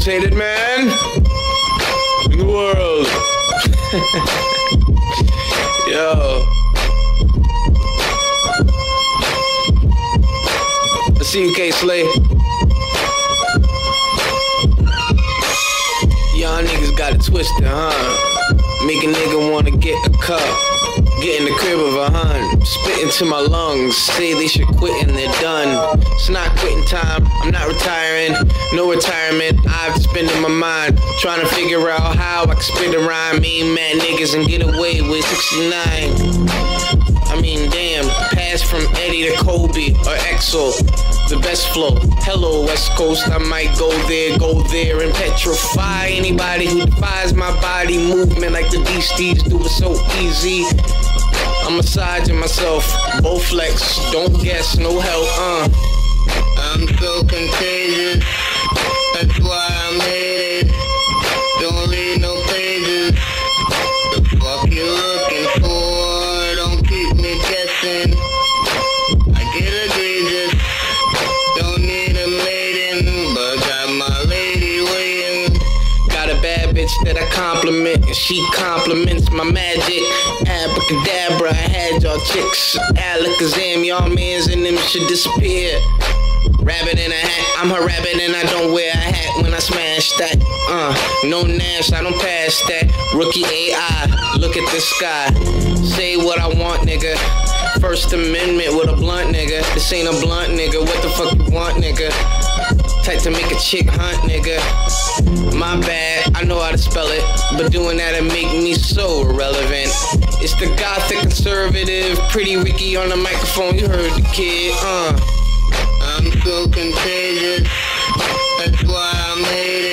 most hated man in the world. Yo. I see you, Kay Slay. Niggas got it twisted, huh? Make a nigga wanna get a cup. Get in the crib of a hun, spit into my lungs, say they should quit and they're done. It's not quitting time, I'm not retiring, no retirement. I've been in my mind, trying to figure out how I can spit a rhyme, mean mad niggas and get away with 69. To Kobe or Exo, the best flow. Hello, West Coast, I might go there, go there and petrify anybody who defies my body movement like the Beasties do it so easy. I'm massaging myself, both flex, don't guess, no help, uh. I'm so contagious. That's why bad bitch that I compliment, and she compliments my magic. Abracadabra, I had y'all chicks. Alakazam, y'all mans and them should disappear. Rabbit in a hat, I'm her rabbit and I don't wear a hat when I smash that. Uh, no Nash, I don't pass that. Rookie AI, look at the sky. Say what I want, nigga. First Amendment with a blunt nigga. This ain't a blunt nigga. What the fuck you want, nigga? Type to make a chick hunt, nigga. My bad, I know how to spell it, but doing that'll make me so irrelevant. It's the gothic conservative, pretty Ricky on the microphone, you heard the kid, uh. I'm so contagious, that's why I made it.